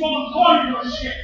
it's gonna call your shit.